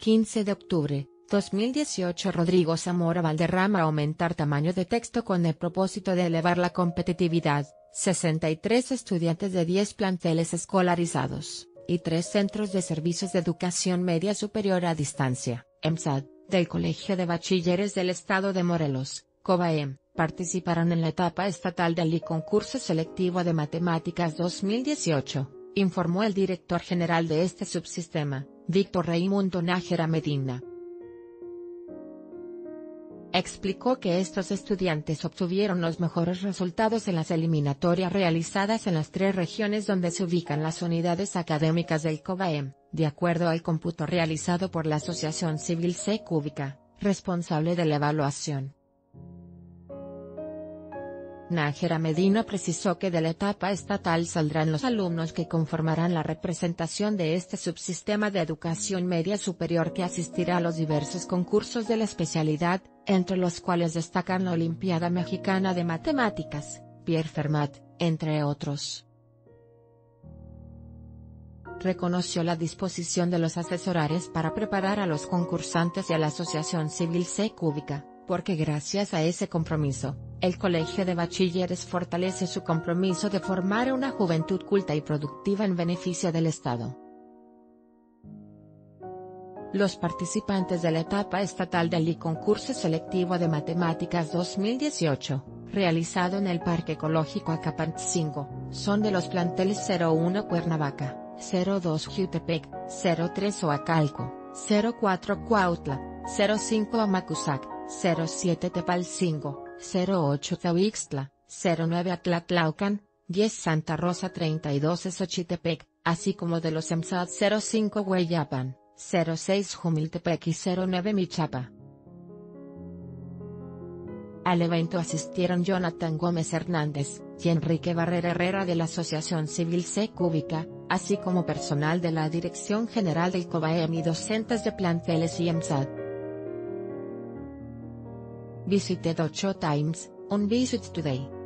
15 de octubre, 2018 Rodrigo Zamora Valderrama Aumentar tamaño de texto con el propósito de elevar la competitividad, 63 estudiantes de 10 planteles escolarizados, y 3 centros de servicios de educación media superior a distancia, EMSAD, del Colegio de Bachilleres del Estado de Morelos, COBAEM, participarán en la etapa estatal del concurso selectivo de matemáticas 2018, informó el director general de este subsistema, Víctor Raimundo Nájera Medina. Explicó que estos estudiantes obtuvieron los mejores resultados en las eliminatorias realizadas en las tres regiones donde se ubican las unidades académicas del COBAEM, de acuerdo al cómputo realizado por la Asociación Civil C. Cúbica, responsable de la evaluación. Nájera Medina precisó que de la etapa estatal saldrán los alumnos que conformarán la representación de este subsistema de educación media superior que asistirá a los diversos concursos de la especialidad, entre los cuales destacan la Olimpiada Mexicana de Matemáticas, Pierre Fermat, entre otros. Reconoció la disposición de los asesorares para preparar a los concursantes y a la Asociación Civil C. Cúbica, porque gracias a ese compromiso, el Colegio de Bachilleres fortalece su compromiso de formar una juventud culta y productiva en beneficio del Estado. Los participantes de la etapa estatal del concurso selectivo de matemáticas 2018, realizado en el Parque Ecológico Acapantzingo, son de los planteles 01 Cuernavaca, 02 Jutepec, 03 Oacalco, 04 Cuautla, 05 Amacuzac, 07 Tepalcingo, 08 Tawixtla, 09 Atlatlaucan, 10 Santa Rosa 32 Xochitepec, así como de los EMSAD 05 Hueyapan, 06 Jumiltepec y 09 Michapa. Al evento asistieron Jonathan Gómez Hernández y Enrique Barrera Herrera de la Asociación Civil C. Cúbica, así como personal de la Dirección General del COBAEM y docentes de planteles y EMSAD. Visit the Docho Times, on Visit Today.